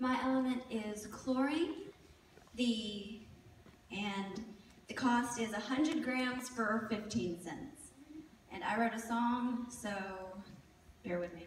My element is chlorine. The and the cost is 100 grams for 15 cents. And I wrote a song, so bear with me.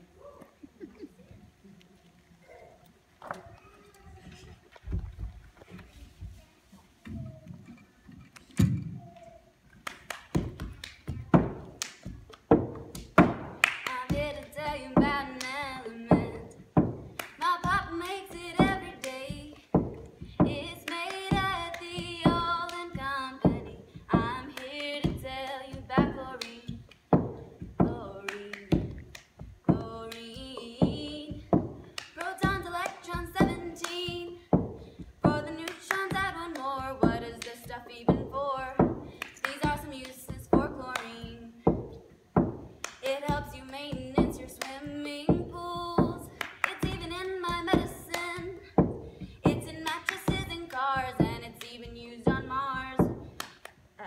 even for. These are some uses for chlorine. It helps you maintenance your swimming pools. It's even in my medicine. It's in mattresses and cars, and it's even used on Mars. Uh,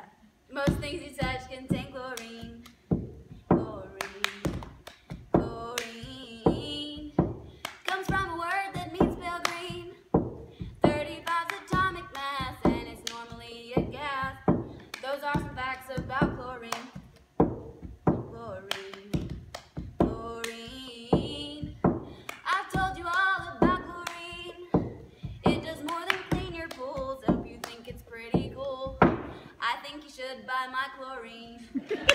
most things you touch by my chlorine.